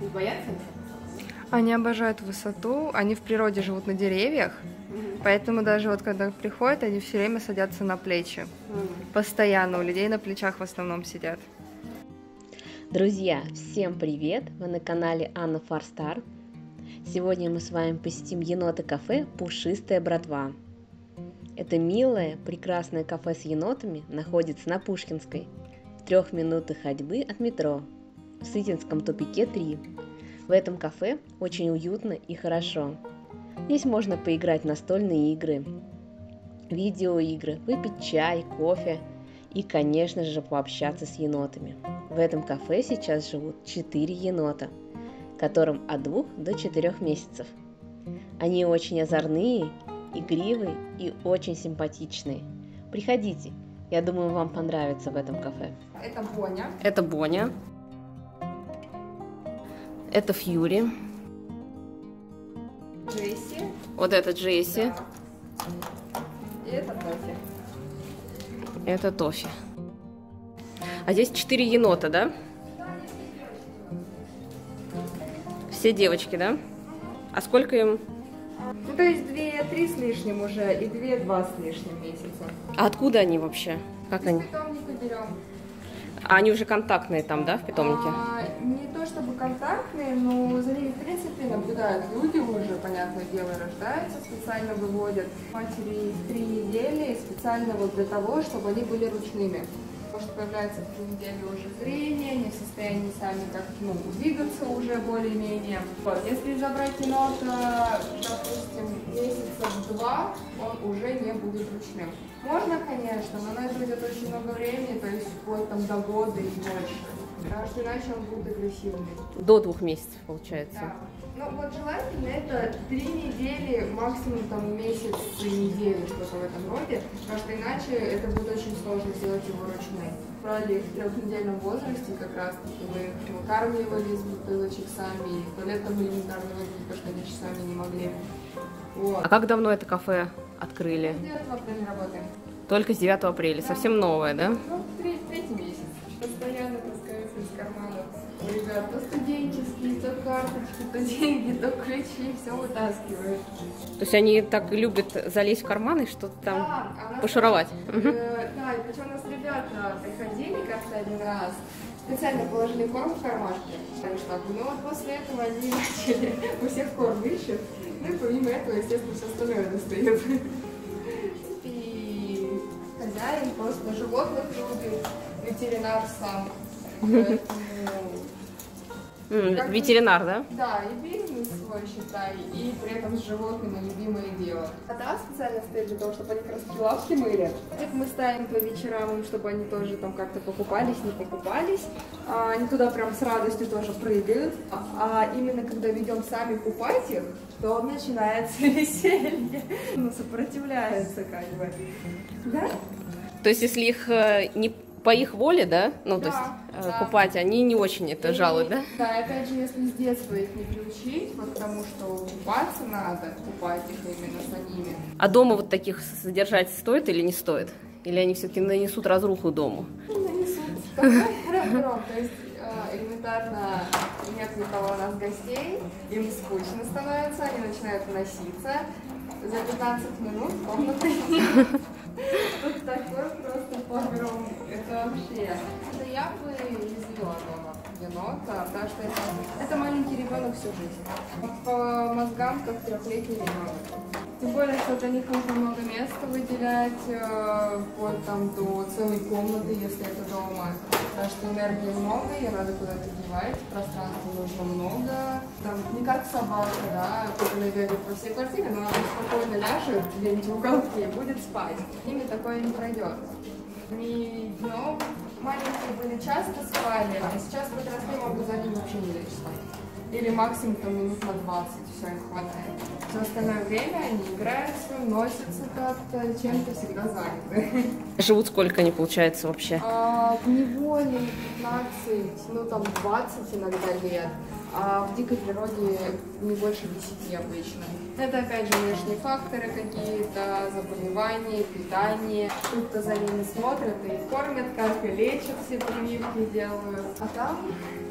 Не боятся? Они обожают высоту, они в природе живут на деревьях, поэтому даже вот когда приходят, они все время садятся на плечи. Постоянно у людей на плечах в основном сидят. Друзья, всем привет! Вы на канале Анна Фарстар. Сегодня мы с вами посетим еноты-кафе «Пушистая братва». Это милое, прекрасное кафе с енотами находится на Пушкинской, в трех минутах ходьбы от метро, в Сытинском тупике 3. В этом кафе очень уютно и хорошо. Здесь можно поиграть в настольные игры, видеоигры, выпить чай, кофе и, конечно же, пообщаться с енотами. В этом кафе сейчас живут 4 енота, которым от 2 до 4 месяцев. Они очень озорные, игривые и очень симпатичные. Приходите, я думаю, вам понравится в этом кафе. Это Боня. Это Боня. Это Фьюри. Джесси. Вот это Джесси. И это Тофи. Это Тофи. А здесь четыре енота, да? Все девочки, да? А сколько им? Ну, то есть две, три с лишним уже и две, два с лишним месяца. А откуда они вообще? Как они? Питомника берем. А они уже контактные там, да, в питомнике? А, не то чтобы контактные, но за ними, в принципе, наблюдают люди уже, понятное дело, рождаются, специально выводят матери три недели, специально вот для того, чтобы они были ручными. Появляется в три недели уже зрение, не в состоянии сами как ну, двигаться уже более-менее. Вот, если забрать енота, допустим, месяца два, он уже не будет ручным. Можно, конечно, но на это уйдет очень много времени, то есть вплоть там до года и больше. Потому что иначе он будет агрессивный. До двух месяцев, получается. Да. Ну вот желательно это три недели, максимум там месяц и неделю, что-то в этом роде, потому что иначе это будет очень сложно сделать его ручным. Брали их в трехнедельном возрасте как раз таки мы их выкармливали из бутылочек сами, и туалетом элементарно водили, потому что они часами не могли. Вот. А как давно это кафе открыли? С 9 апреля работаем. Только с 9 апреля, совсем новое, да? Ну, три- третий месяц. Постоянно таскаются из кармана. У ребят то карточки, то деньги, то ключи, все вытаскивают. То есть они так любят залезть в карманы и что-то там Да, а нас- пошуровать. Э, Да, и причем у нас ребята приходили как-то один раз, специально положили корм в кармашке. Они так, ну вот после этого они начали, у всех корм ищут. Ну и помимо этого, естественно, все остальное достают. И хозяин просто животных любит, ветеринар сам. Поэтому Как Ветеринар, да? да, и бизнес свой, считай, и при этом с животными любимое дело. Вода специально стоит для того, чтобы они таки лапки мыли. Типа мы ставим по вечерам, чтобы они тоже там как-то покупались, не покупались. А, они туда прям с радостью тоже прыгают. А, а именно когда ведем сами купать их, то начинается веселье. Ну, сопротивляются как бы. Да? То есть если их э, не по их воле, да, ну то Да, есть э, да. купать, они не очень это жалуют, да? Да, и опять же, если с детства их не приучить, вот потому что купаться надо, купать их именно самими. А дома вот таких содержать стоит или не стоит? Или они все-таки нанесут разруху дому? Нанесут такой разгром, то есть э, элементарно нет никого у нас гостей, им скучно становится, они начинают носиться. За 15 минут комната. Тут такой просто погром. Это вообще. Это я бы не завела дома енота, потому что это, это маленький ребенок всю жизнь. Вот По мозгам как трехлетний ребенок. Тем более, что для них нужно много места выделять, э, вплоть там до целой комнаты, если это дома. Потому что энергии много, ее надо куда-то девать, пространства нужно много. Там не как собака, да, которая бегает по всей квартире, но она спокойно ляжет где-нибудь в уголке и будет спать. С ними такое не пройдет. Они днем маленькие были, часто спали, а сейчас подросли, могут за ним вообще не лечь спать. Или максимум там минут на 20, все им хватает. Все остальное время они играются, носятся как-то, чем-то всегда заняты. Живут сколько они, получается, вообще? А, в неволе 15, ну там 20 иногда лет, а в дикой природе не больше 10 обычно. Это опять же внешние факторы какие-то, заболевания, питание. Тут-то за ними смотрят и кормят, как и лечат, все прививки делают. А там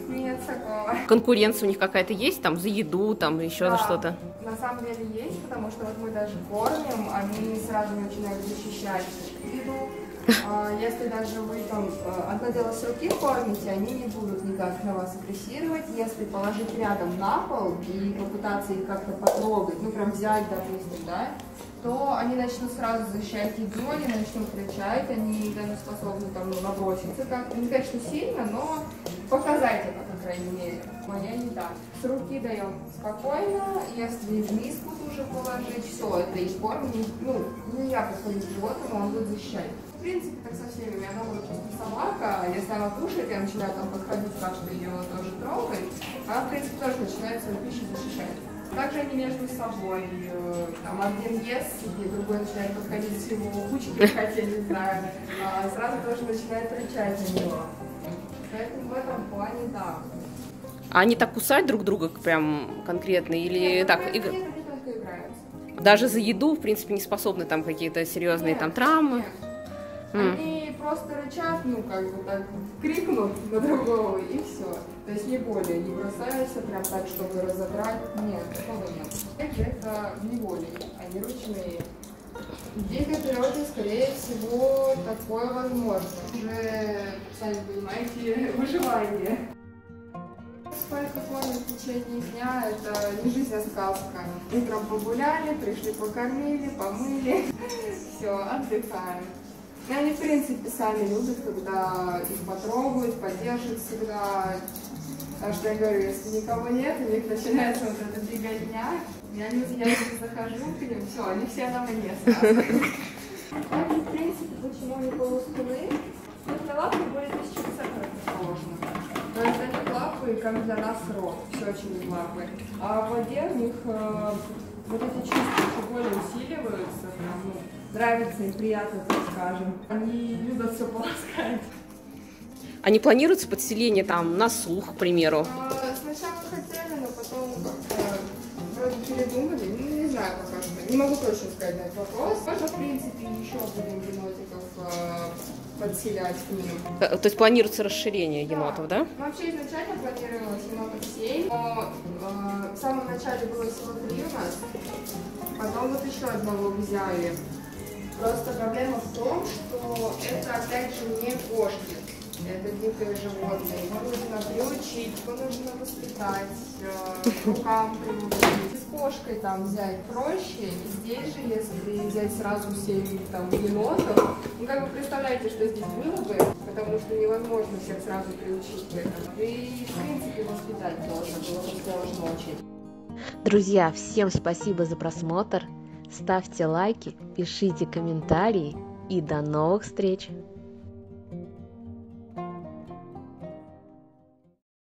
нет такого. Конкуренция у них какая-то есть там за еду, там еще Да, за что-то? На самом деле есть, потому что вот мы даже кормим, они сразу начинают защищать еду. А, Если даже вы там э, одно дело с руки кормите, они не будут никак на вас агрессировать. Если положить рядом на пол и попытаться их как-то потрогать, ну прям взять, допустим, да, то они начнут сразу защищать еду, они начнут кричать, они даже способны там наброситься как не конечно сильно, но показать это, по крайней мере. Моя не так. С руки даем спокойно, если в миску тоже положить, все, это и корм, не, ну, не я подходит к животному, он будет защищать. В принципе, так со всеми. Дома, допустим, собака, если она кушает, я начинаю там подходить, так что ее тоже трогать, она, в принципе, тоже начинает свою пищу защищать. Также они между собой, э, там один ест, и другой начинает подходить к его кучке, хотя не знаю, а сразу тоже начинает рычать на него. Поэтому в этом плане да. А они так кусают друг друга прям конкретно или Нет, так? ну, иг- Нет, они только играются. Даже за еду, в принципе, не способны там какие-то серьезные Нет, там травмы. нет. М. Они просто рычат, ну, как бы так, крикнут на другого, и все. То есть не более, не бросаются прям так, чтобы разодрать. Нет, такого нет. Это в неволе, они ручные. В дикой природе, скорее всего, такое возможно. Уже, сами понимаете, выживание. Сколько кормят в течение дня, это не жизнь, а сказка. Утром погуляли, пришли, покормили, помыли, все, отдыхаем. И они, в принципе, сами любят, когда их потрогают, поддержат всегда. Так что я говорю, если никого нет, у них начинается вот эта беготня. Я не я захожу к ним, все, они все на мне сразу. Также, в принципе, почему они полускулы? Вот для лапы более тысячи центнеров расположено. То есть они лапы, как для нас рот, все очень лапы. А в воде у них э, вот эти чувства еще более усиливаются, прям, ну, нравится им, приятно, так скажем. Они любят все полоскать. А не планируется подселение там на слух, к примеру? А, Сначала хотели, но потом вроде передумали. Ну, не знаю пока что. Не могу точно сказать на этот вопрос. Можно, в принципе, еще будем енотиков э, подселять к ним. Э, То есть планируется расширение енотов, да? Ну, Вообще изначально планировалось енотов 7, но э, в самом начале было всего три у нас. Потом вот еще одного взяли. Просто проблема в том, что это опять же не кошки. Это дикое животное. Его нужно приучить, его нужно воспитать, э, рукам приучить. С кошкой там взять проще. И здесь же, если взять сразу семь там, енотов, ну как бы представляете, что здесь было бы, потому что невозможно всех сразу приучить к этому. И в принципе воспитать тоже было бы сложно очень. Друзья, всем спасибо за просмотр. Ставьте лайки, пишите комментарии и до новых встреч!